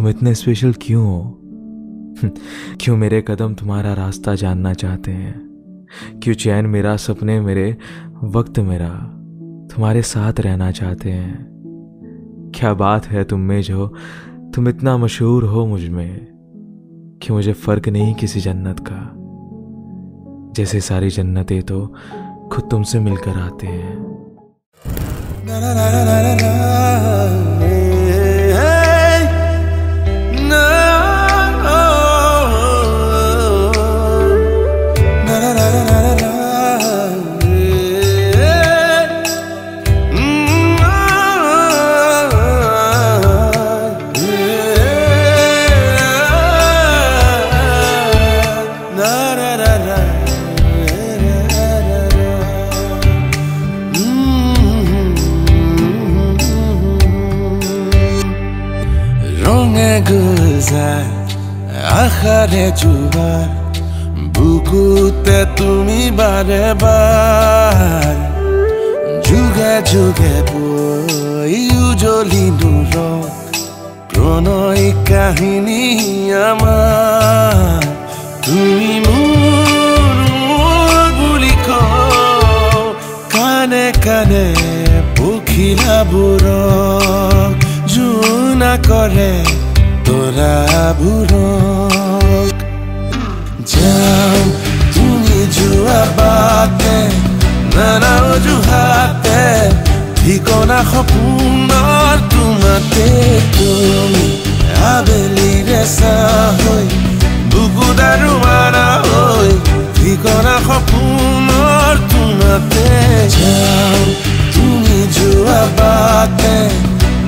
तुम इतने स्पेशल क्यों हो? क्यों मेरे कदम तुम्हारा रास्ता जानना चाहते हैं? क्यों चैन मेरा, सपने मेरे, वक्त मेरा, तुम्हारे साथ रहना चाहते हैं? क्या बात है तुम में जो तुम इतना मशहूर हो मुझमें, कि मुझे फ़र्क नहीं किसी जन्नत का? जैसे सारी जन्नतें तो खुद तुमसे मिलकर आते हैं। রঙে গুলজার আখারে জুবার বুকুতে তুমি বারে বার। যুগে যুগে বই উজলি প্রণয় কাহিনী আমার। তুমি মোর বুলি কানে কানে পুখিলা বুর জোনা কৰে তৰাবোৰক যাম তুমি যোৱা বাটে নানা অজুহাতে, ঠিকনা সপোনৰ তোমাতে তুমি আবেলিৰে চাহ হৈ, বুকুত আৰু মাৰা হৈ, ঠিকনা সপোনৰ তোমাতে। যাম তুমি যোৱা বাটে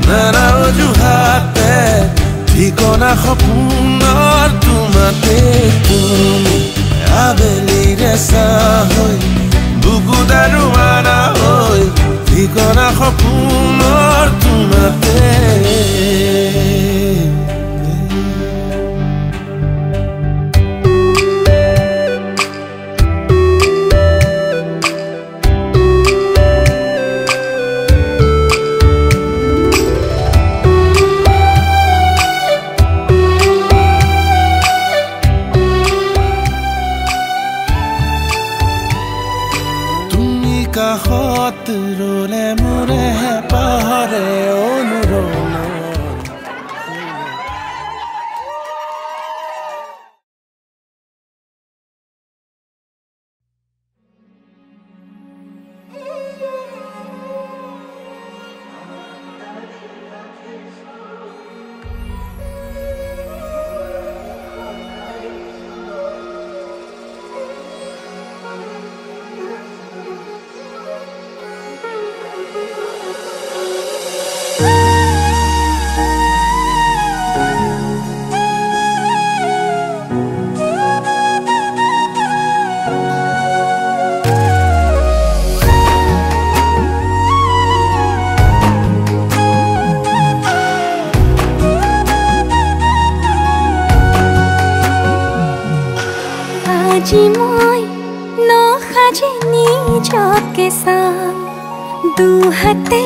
নানা অজুহাতে ঠিকনা সপোনৰ তোমাতে তুমি আবেলিৰে চাহ হৈ আৰু মাৰা হৈ ঠিকনা সপোনৰ তোমাতে मौत रोले আজি মই নসাজে নিজকে চাম দুহাতে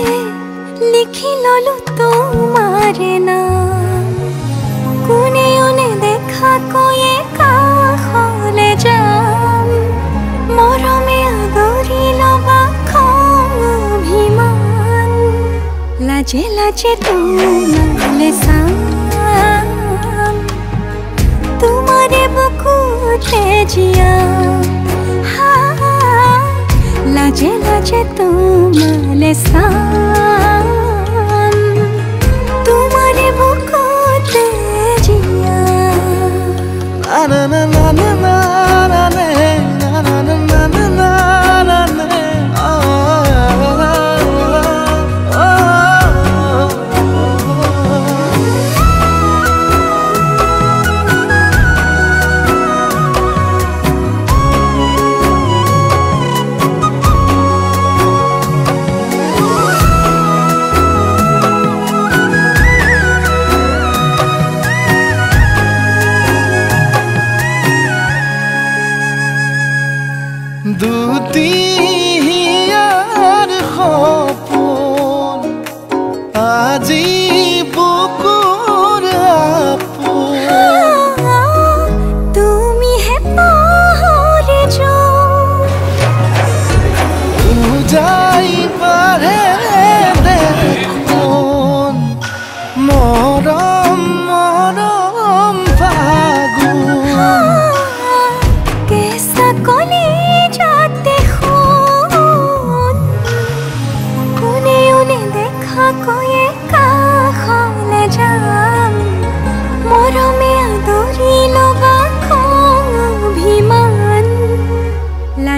লিখি ললো তোমাৰে নাম। কোনেও নেদেখা কৈয়ে কাষলে যাম। মৰমে আদৰি ল'বা খং অভিমান। লাজে লাজে তোমালে চাম मुझे जिया हाँ, हाँ, हाँ लाजे लाजे तू माले सा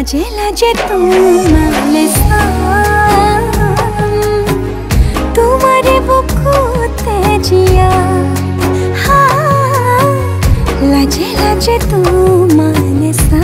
लजे लजे तुम्हाल तुम्हारे बुकूते जिया। हाँ लजे लजे तुम्हारे सा